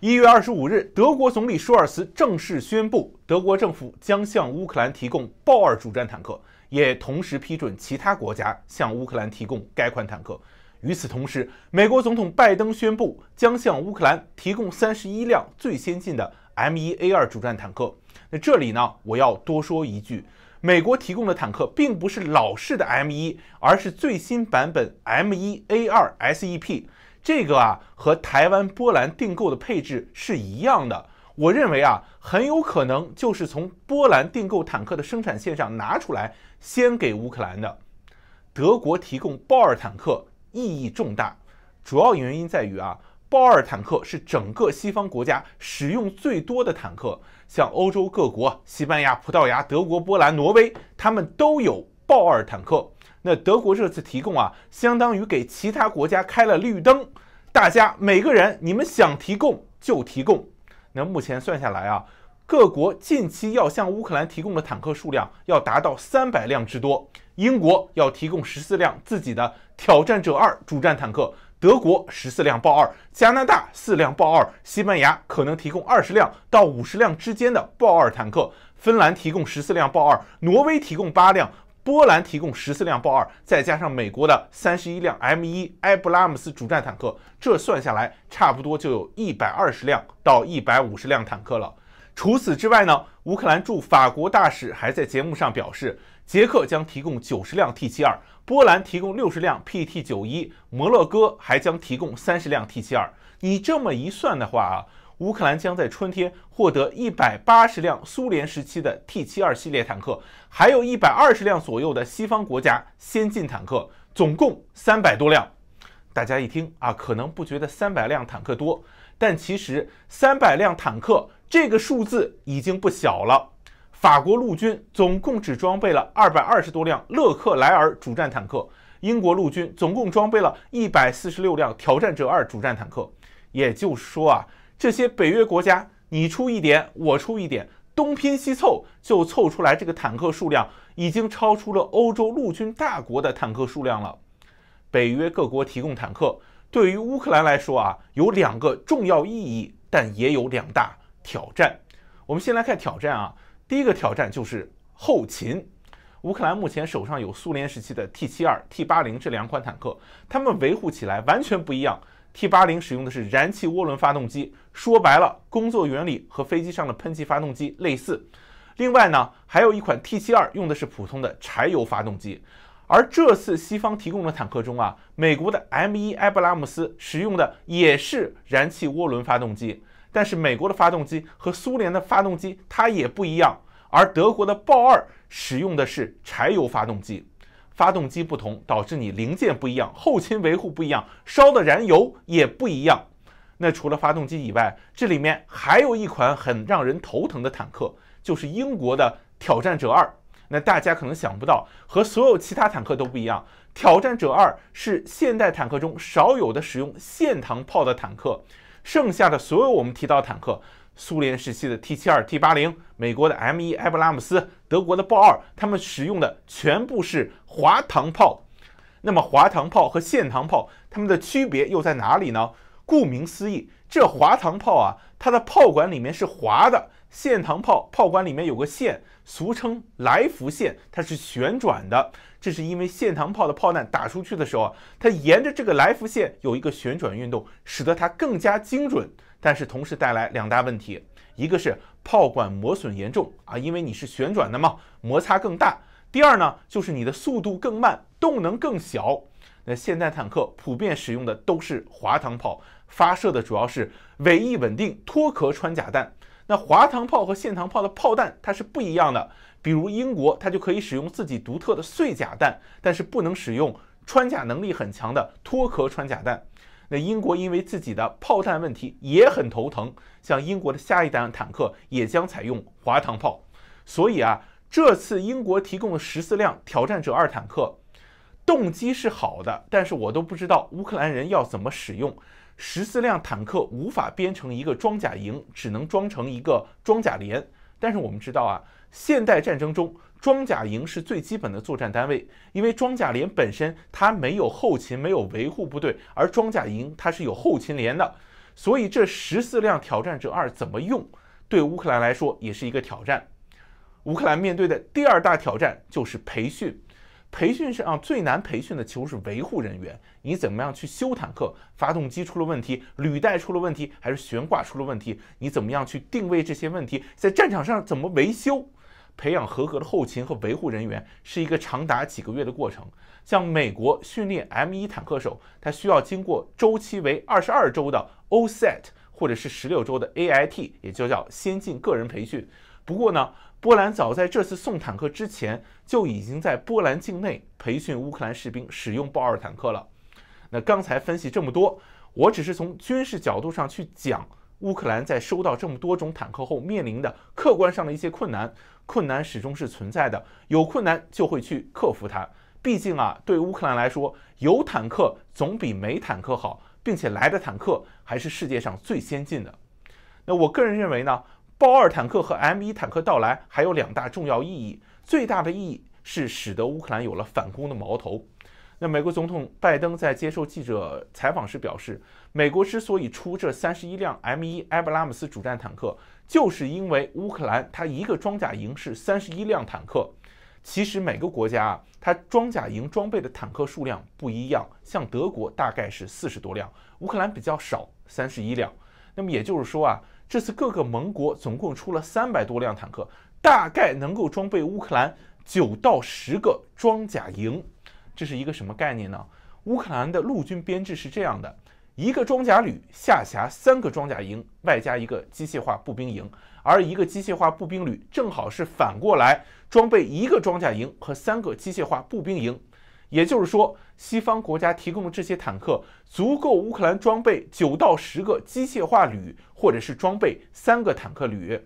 一月二十五日，德国总理舒尔茨正式宣布，德国政府将向乌克兰提供豹二主战坦克，也同时批准其他国家向乌克兰提供该款坦克。与此同时，美国总统拜登宣布将向乌克兰提供三十一辆最先进的 M1A2 主战坦克。那这里呢，我要多说一句，美国提供的坦克并不是老式的 M1，而是最新版本 M1A2 SEP。这个啊，和台湾、波兰订购的配置是一样的。我认为啊，很有可能就是从波兰订购坦克的生产线上拿出来，先给乌克兰的。德国提供豹二坦克意义重大，主要原因在于啊，豹二坦克是整个西方国家使用最多的坦克，像欧洲各国，西班牙、葡萄牙、德国、波兰、挪威，他们都有豹二坦克。那德国这次提供啊，相当于给其他国家开了绿灯，大家每个人你们想提供就提供。那目前算下来啊，各国近期要向乌克兰提供的坦克数量要达到三百辆之多。英国要提供十四辆自己的挑战者二主战坦克，德国十四辆豹二，加拿大四辆豹二，西班牙可能提供二十辆到五十辆之间的豹二坦克，芬兰提供十四辆豹二，挪威提供八辆。波兰提供十四辆豹二，再加上美国的三十一辆 M1 埃布拉姆斯主战坦克，这算下来差不多就有一百二十辆到一百五十辆坦克了。除此之外呢，乌克兰驻法国大使还在节目上表示，捷克将提供九十辆 T72，波兰提供六十辆 PT91，摩洛哥还将提供三十辆 T72。你这么一算的话啊。乌克兰将在春天获得一百八十辆苏联时期的 T72 系列坦克，还有一百二十辆左右的西方国家先进坦克，总共三百多辆。大家一听啊，可能不觉得三百辆坦克多，但其实三百辆坦克这个数字已经不小了。法国陆军总共只装备了二百二十多辆勒克莱尔主战坦克，英国陆军总共装备了一百四十六辆挑战者二主战坦克。也就是说啊。这些北约国家，你出一点，我出一点，东拼西凑，就凑出来这个坦克数量，已经超出了欧洲陆军大国的坦克数量了。北约各国提供坦克，对于乌克兰来说啊，有两个重要意义，但也有两大挑战。我们先来看挑战啊，第一个挑战就是后勤。乌克兰目前手上有苏联时期的 T72、T80 这两款坦克，它们维护起来完全不一样。T 八零使用的是燃气涡轮发动机，说白了，工作原理和飞机上的喷气发动机类似。另外呢，还有一款 T 七二用的是普通的柴油发动机。而这次西方提供的坦克中啊，美国的 M 一埃布拉姆斯使用的也是燃气涡轮发动机，但是美国的发动机和苏联的发动机它也不一样，而德国的豹二使用的是柴油发动机。发动机不同，导致你零件不一样，后勤维护不一样，烧的燃油也不一样。那除了发动机以外，这里面还有一款很让人头疼的坦克，就是英国的挑战者二。那大家可能想不到，和所有其他坦克都不一样，挑战者二是现代坦克中少有的使用线膛炮的坦克，剩下的所有我们提到坦克。苏联时期的 T 七二、T 八零，美国的 M 一埃布拉姆斯，德国的豹二，他们使用的全部是滑膛炮。那么滑膛炮和线膛炮，它们的区别又在哪里呢？顾名思义，这滑膛炮啊，它的炮管里面是滑的；线膛炮炮管里面有个线，俗称来福线，它是旋转的。这是因为线膛炮的炮弹打出去的时候啊，它沿着这个来福线有一个旋转运动，使得它更加精准。但是同时带来两大问题，一个是炮管磨损严重啊，因为你是旋转的嘛，摩擦更大。第二呢，就是你的速度更慢，动能更小。那现代坦克普遍使用的都是滑膛炮，发射的主要是尾翼稳定脱壳穿甲弹。那滑膛炮和线膛炮的炮弹它是不一样的，比如英国它就可以使用自己独特的碎甲弹，但是不能使用穿甲能力很强的脱壳穿甲弹。那英国因为自己的炮弹问题也很头疼，像英国的下一代坦克也将采用滑膛炮，所以啊，这次英国提供的十四辆挑战者二坦克，动机是好的，但是我都不知道乌克兰人要怎么使用。十四辆坦克无法编成一个装甲营，只能装成一个装甲连。但是我们知道啊，现代战争中。装甲营是最基本的作战单位，因为装甲连本身它没有后勤，没有维护部队，而装甲营它是有后勤连的。所以这十四辆挑战者二怎么用，对乌克兰来说也是一个挑战。乌克兰面对的第二大挑战就是培训。培训上最难培训的其实是维护人员。你怎么样去修坦克？发动机出了问题，履带出了问题，还是悬挂出了问题？你怎么样去定位这些问题？在战场上怎么维修？培养合格的后勤和维护人员是一个长达几个月的过程。像美国训练 M1 坦克手，他需要经过周期为二十二周的 OSET，或者是十六周的 AIT，也就叫先进个人培训。不过呢，波兰早在这次送坦克之前，就已经在波兰境内培训乌克兰士兵使用豹二坦克了。那刚才分析这么多，我只是从军事角度上去讲乌克兰在收到这么多种坦克后面临的客观上的一些困难。困难始终是存在的，有困难就会去克服它。毕竟啊，对乌克兰来说，有坦克总比没坦克好，并且来的坦克还是世界上最先进的。那我个人认为呢？豹二坦克和 M 一坦克到来还有两大重要意义，最大的意义是使得乌克兰有了反攻的矛头。那美国总统拜登在接受记者采访时表示，美国之所以出这三十一辆 M 一埃布拉姆斯主战坦克，就是因为乌克兰它一个装甲营是三十一辆坦克。其实每个国家啊，它装甲营装备的坦克数量不一样，像德国大概是四十多辆，乌克兰比较少，三十一辆。那么也就是说啊。这次各个盟国总共出了三百多辆坦克，大概能够装备乌克兰九到十个装甲营。这是一个什么概念呢？乌克兰的陆军编制是这样的：一个装甲旅下辖三个装甲营，外加一个机械化步兵营，而一个机械化步兵旅正好是反过来装备一个装甲营和三个机械化步兵营。也就是说，西方国家提供的这些坦克足够乌克兰装备九到十个机械化旅，或者是装备三个坦克旅。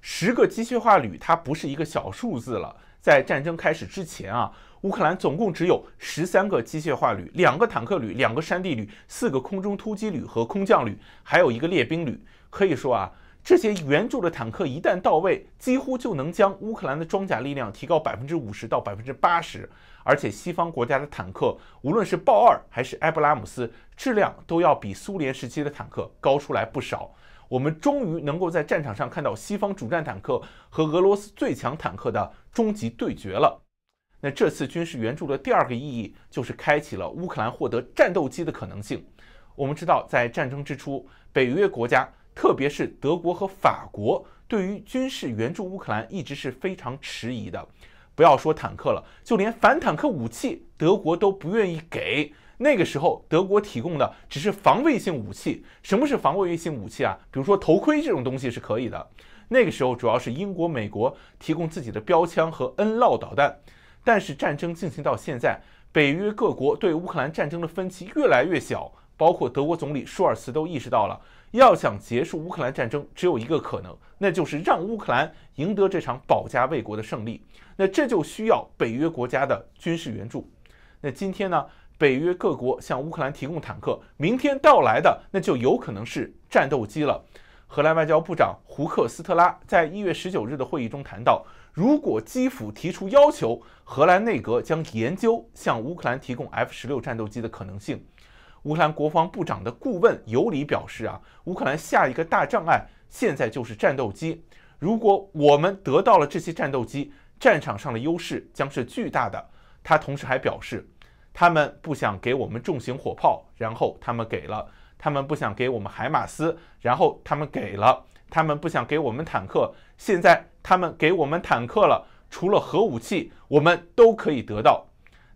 十个机械化旅它不是一个小数字了。在战争开始之前啊，乌克兰总共只有十三个机械化旅，两个坦克旅，两个山地旅，四个空中突击旅和空降旅，还有一个列兵旅。可以说啊。这些援助的坦克一旦到位，几乎就能将乌克兰的装甲力量提高百分之五十到百分之八十。而且西方国家的坦克，无论是豹二还是埃布拉姆斯，质量都要比苏联时期的坦克高出来不少。我们终于能够在战场上看到西方主战坦克和俄罗斯最强坦克的终极对决了。那这次军事援助的第二个意义，就是开启了乌克兰获得战斗机的可能性。我们知道，在战争之初，北约国家。特别是德国和法国对于军事援助乌克兰一直是非常迟疑的，不要说坦克了，就连反坦克武器，德国都不愿意给。那个时候，德国提供的只是防卫性武器。什么是防卫性武器啊？比如说头盔这种东西是可以的。那个时候主要是英国、美国提供自己的标枪和恩烙导弹。但是战争进行到现在，北约各国对乌克兰战争的分歧越来越小，包括德国总理舒尔茨都意识到了。要想结束乌克兰战争，只有一个可能，那就是让乌克兰赢得这场保家卫国的胜利。那这就需要北约国家的军事援助。那今天呢，北约各国向乌克兰提供坦克，明天到来的那就有可能是战斗机了。荷兰外交部长胡克斯特拉在一月十九日的会议中谈到，如果基辅提出要求，荷兰内阁将研究向乌克兰提供 F 十六战斗机的可能性。乌克兰国防部长的顾问尤里表示：“啊，乌克兰下一个大障碍现在就是战斗机。如果我们得到了这些战斗机，战场上的优势将是巨大的。”他同时还表示：“他们不想给我们重型火炮，然后他们给了；他们不想给我们海马斯，然后他们给了；他们不想给我们坦克，现在他们给我们坦克了。除了核武器，我们都可以得到。”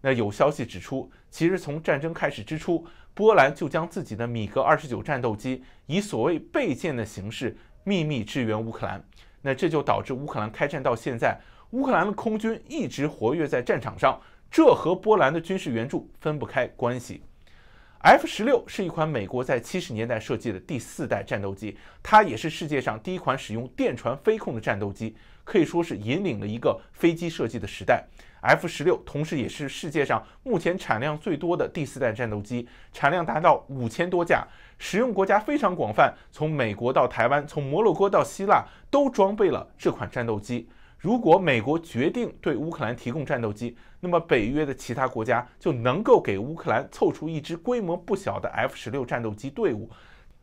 那有消息指出，其实从战争开始之初。波兰就将自己的米格二十九战斗机以所谓备件的形式秘密支援乌克兰，那这就导致乌克兰开战到现在，乌克兰的空军一直活跃在战场上，这和波兰的军事援助分不开关系。F 十六是一款美国在七十年代设计的第四代战斗机，它也是世界上第一款使用电传飞控的战斗机，可以说是引领了一个飞机设计的时代。F 十六同时也是世界上目前产量最多的第四代战斗机，产量达到五千多架，使用国家非常广泛，从美国到台湾，从摩洛哥到希腊都装备了这款战斗机。如果美国决定对乌克兰提供战斗机，那么北约的其他国家就能够给乌克兰凑出一支规模不小的 F 十六战斗机队伍。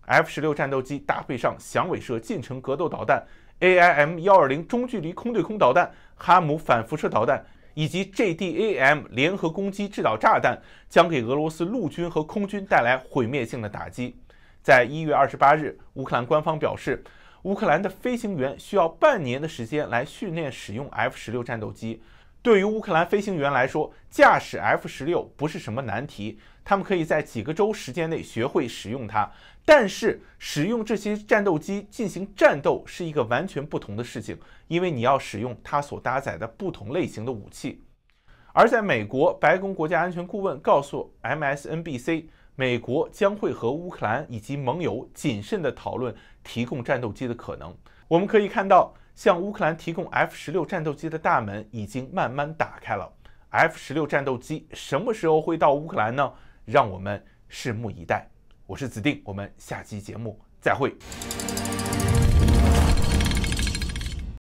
F 十六战斗机搭配上响尾射近程格斗导弹、AIM 幺二零中距离空对空导弹、哈姆反辐射导弹以及 JDAM 联合攻击制导炸弹，将给俄罗斯陆军和空军带来毁灭性的打击。在一月二十八日，乌克兰官方表示，乌克兰的飞行员需要半年的时间来训练使用 F 十六战斗机。对于乌克兰飞行员来说，驾驶 F 十六不是什么难题，他们可以在几个周时间内学会使用它。但是，使用这些战斗机进行战斗是一个完全不同的事情，因为你要使用它所搭载的不同类型的武器。而在美国，白宫国家安全顾问告诉 MSNBC，美国将会和乌克兰以及盟友谨慎地讨论提供战斗机的可能。我们可以看到。向乌克兰提供 F 十六战斗机的大门已经慢慢打开了。F 十六战斗机什么时候会到乌克兰呢？让我们拭目以待。我是子定，我们下期节目再会。